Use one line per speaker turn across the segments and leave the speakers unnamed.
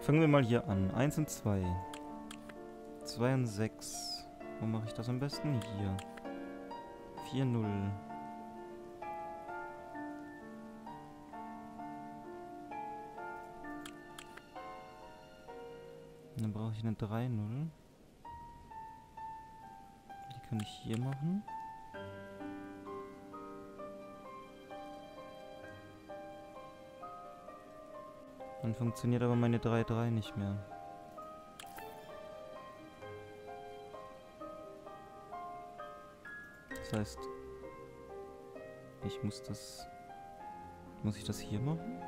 Fangen wir mal hier an. 1 und 2. 2 und 6. Wo mache ich das am besten? Hier. 4, 0. Dann brauche ich eine 3, 0. Die kann ich hier machen. Dann funktioniert aber meine 3-3 nicht mehr. Das heißt, ich muss das... Muss ich das hier machen?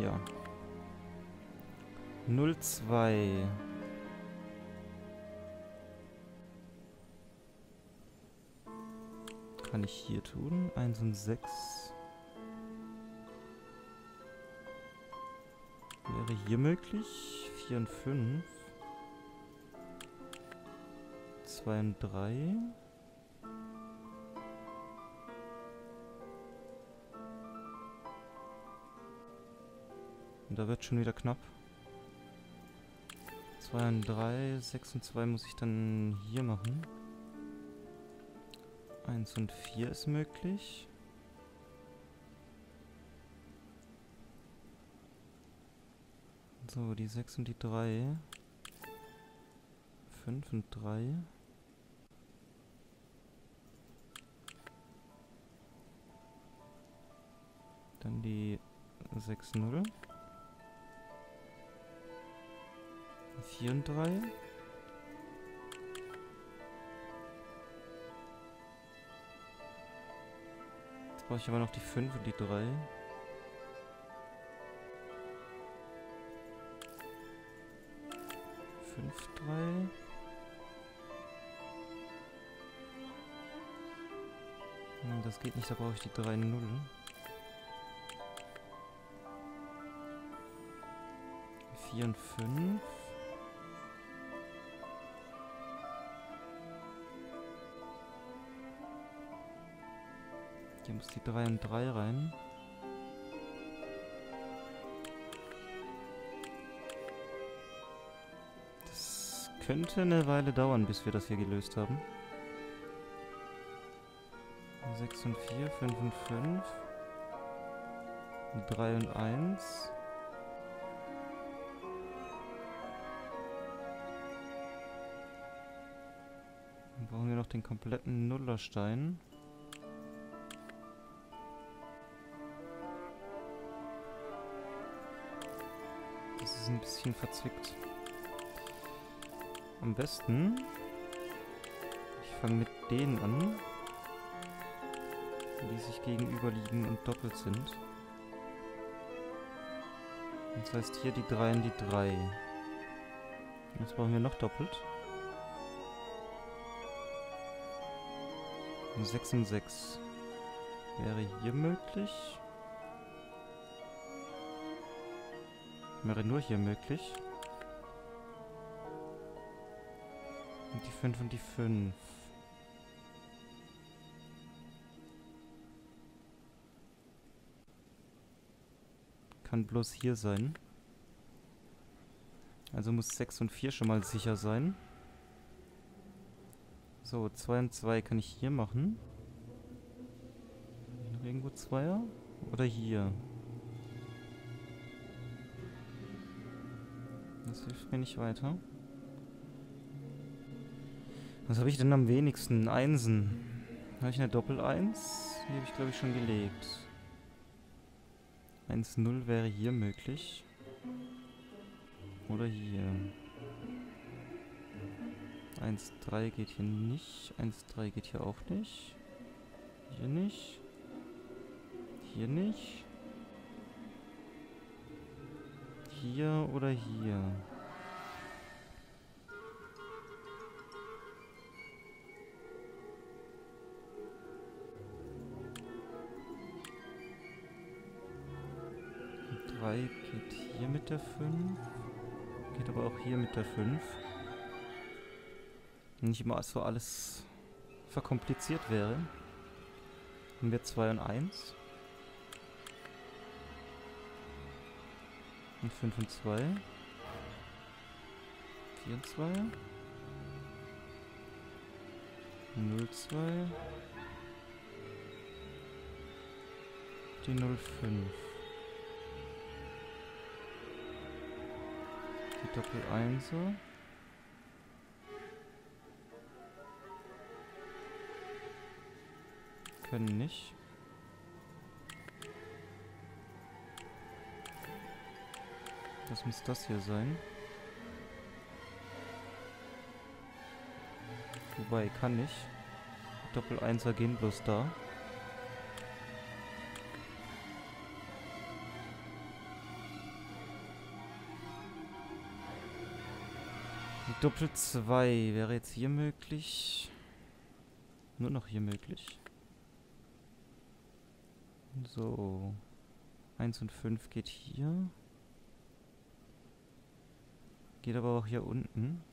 Ja. 0-2. Kann ich hier tun? 1 und 6. Wäre hier möglich. 4 und 5. 2 und 3. Und da wird schon wieder knapp. 2 und 3, 6 und 2 muss ich dann hier machen. 1 und 4 ist möglich. So, die 6 und die 3. 5 und 3. Dann die 6, 0. 4 und 3. Jetzt brauche ich aber noch die 5 und die 3. Das geht nicht, da brauche ich die 3 0. Vier und fünf. Hier muss die 3 und 3 rein. Das könnte eine Weile dauern, bis wir das hier gelöst haben. 6 und 4, 5 und 5. 3 und 1. Dann brauchen wir noch den kompletten Nullerstein. Das ist ein bisschen verzwickt. Am besten, ich fange mit denen an, die sich gegenüber liegen und doppelt sind. Das heißt hier die 3 und die 3. Jetzt brauchen wir noch doppelt. 6 und 6 wäre hier möglich. Wäre nur hier möglich. Und die 5 und die 5. Kann bloß hier sein. Also muss 6 und 4 schon mal sicher sein. So, 2 und 2 kann ich hier machen. Noch irgendwo Zweier? Oder hier? Das hilft mir nicht weiter. Was habe ich denn am wenigsten? Einsen. Habe ich eine Doppel-1? Die habe ich, glaube ich, schon gelegt. 1-0 wäre hier möglich. Oder hier. 1-3 geht hier nicht. 1-3 geht hier auch nicht. Hier nicht. Hier nicht. Hier oder hier. 3 geht hier mit der 5. Geht aber auch hier mit der 5. Nicht immer so alles verkompliziert wäre. Haben wir 2 und 1. Und 5 und 2. 4 und 2. 0, 2. Die 0, 5. Die Doppel 1. Können nicht. Was muss das hier sein? Wobei, kann nicht. Doppel 1er gehen bloß da. Doppel 2 wäre jetzt hier möglich. Nur noch hier möglich. So. 1 und 5 geht hier. Geht aber auch hier unten.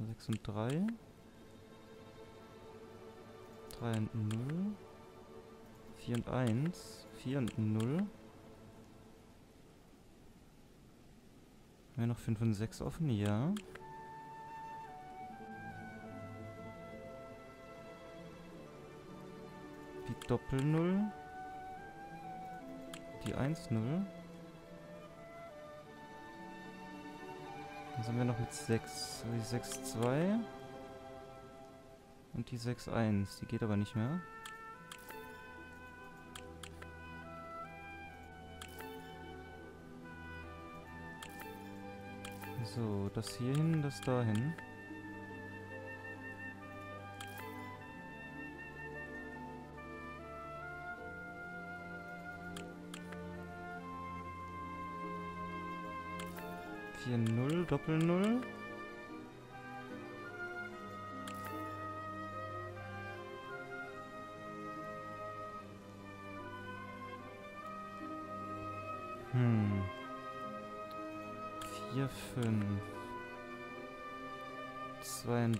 6 und 3. 3 und 0. 4 und 1. 4 und 0. Haben wir noch 5 und 6 offen? Ja. Die Doppel 0. Die 1 0. Dann sind wir noch mit 6. Die 6 2. Und die 6 1. Die geht aber nicht mehr. So, das hier hin, das dahin. Vier Null, Doppel Null.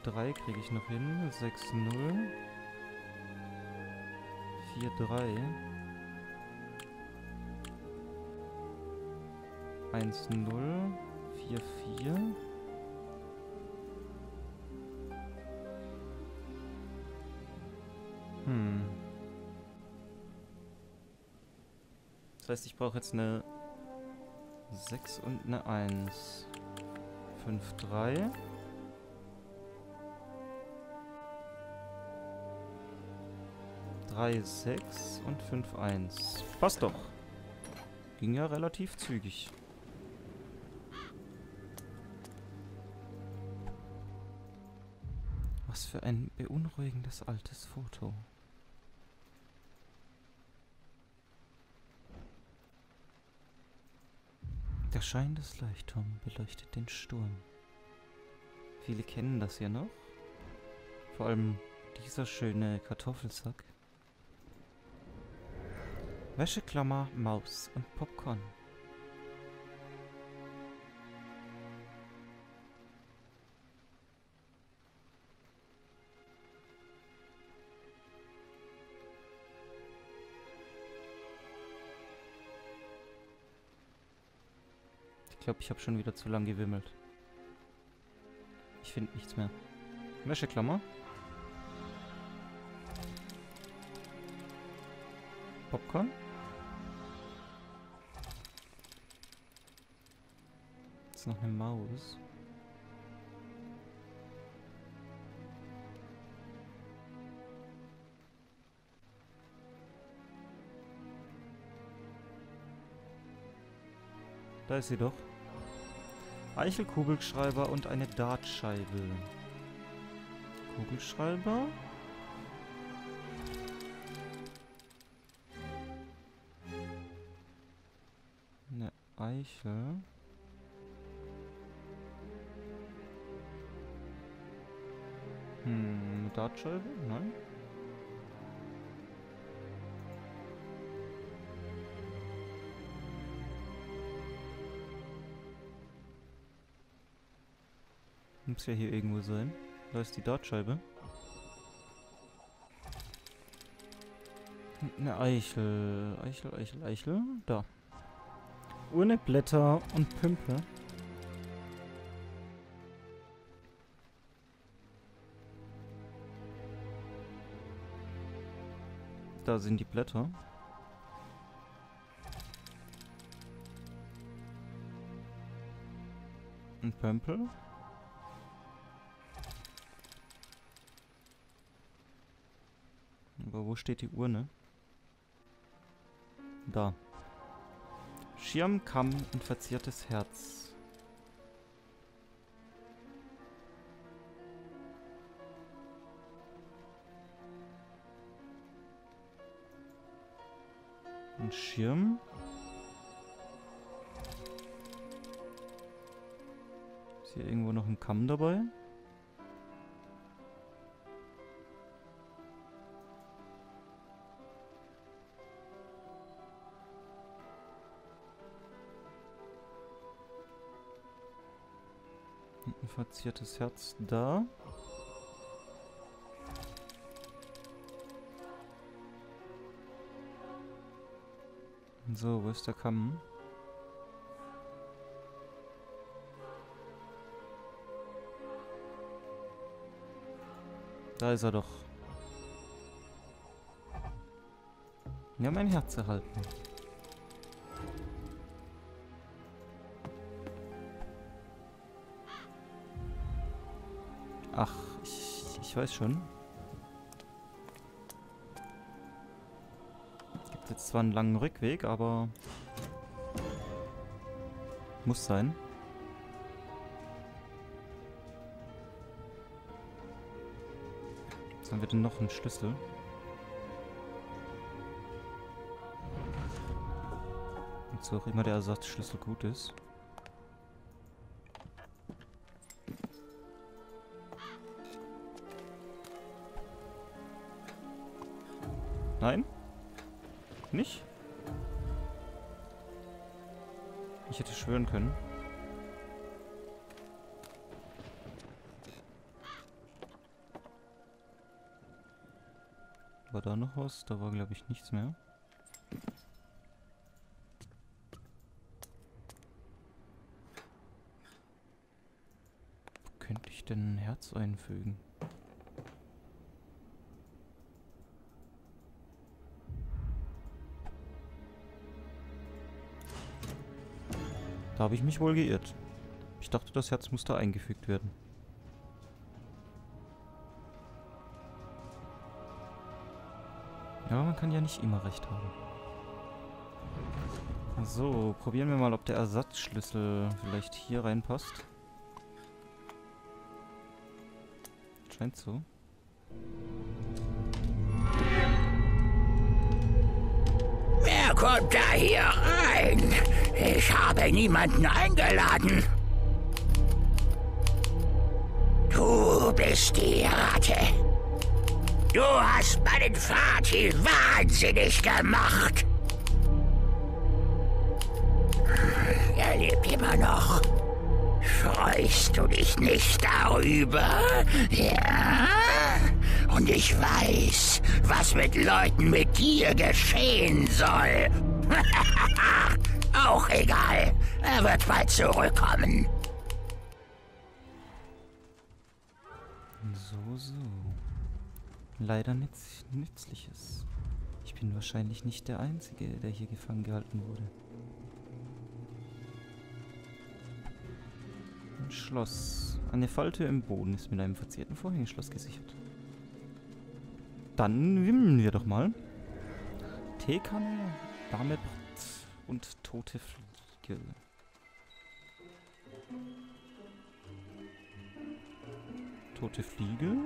3 kriege ich noch hin. 6, 0. 4, 3. 1, 0. 4, 4. Hm. Das heißt, ich brauche jetzt eine 6 und eine 1. 5, 3. Drei, sechs und fünf, eins. Passt doch. Ging ja relativ zügig. Was für ein beunruhigendes altes Foto. Der Schein des Leuchtturms beleuchtet den Sturm. Viele kennen das ja noch. Vor allem dieser schöne Kartoffelsack. Wäscheklammer, Maus und Popcorn. Ich glaube, ich habe schon wieder zu lang gewimmelt. Ich finde nichts mehr. Wäscheklammer. Popcorn. Jetzt noch eine Maus. Da ist sie doch. Eichelkugelschreiber und eine Dartscheibe. Kugelschreiber. Eine Eichel. Hm, Dartscheibe? Nein. Muss ja hier irgendwo sein. Da ist die Dartscheibe. Eine Eichel. Eichel, Eichel, Eichel. Da. Urne, Blätter und Pümpe. Da sind die Blätter. Ein Pömpel. Aber wo steht die Urne? Da. Schirm, Kamm und verziertes Herz. Ein Schirm. Ist hier irgendwo noch ein Kamm dabei? Ein verziertes Herz da. So, wo ist der Kamm? Da ist er doch. Ja, mein Herz erhalten. Ach, ich, ich weiß schon. Gibt jetzt zwar einen langen Rückweg, aber muss sein. Jetzt haben wir denn noch einen Schlüssel. Wozu auch immer der Ersatzschlüssel gut ist. Nein? Nicht? Ich hätte schwören können. War da noch was? Da war, glaube ich, nichts mehr. Wo könnte ich denn ein Herz einfügen? Da habe ich mich wohl geirrt. Ich dachte, das Herz muss da eingefügt werden. Ja, man kann ja nicht immer recht haben. So, probieren wir mal, ob der Ersatzschlüssel vielleicht hier reinpasst. Scheint so.
Kommt da hier rein? Ich habe niemanden eingeladen. Du bist die Ratte. Du hast meinen Vati wahnsinnig gemacht. Er lebt immer noch. Freust du dich nicht darüber? Ja? Und ich weiß, was mit Leuten mit dir geschehen soll. Auch egal. Er wird bald zurückkommen.
So, so. Leider nichts Nützliches. Ich bin wahrscheinlich nicht der Einzige, der hier gefangen gehalten wurde. Schloss. Eine Falltür im Boden ist mit einem verzierten Vorhängeschloss gesichert. Dann wimmeln wir doch mal. Teekanne, Damebrett und tote Fliege. Tote Fliege?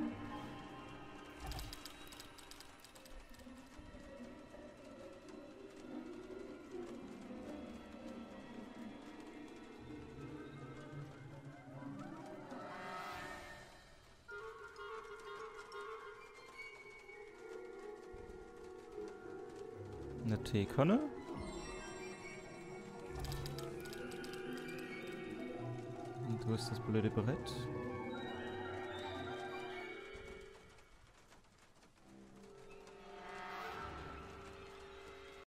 Eine Teekanne. Und wo ist das blöde Brett?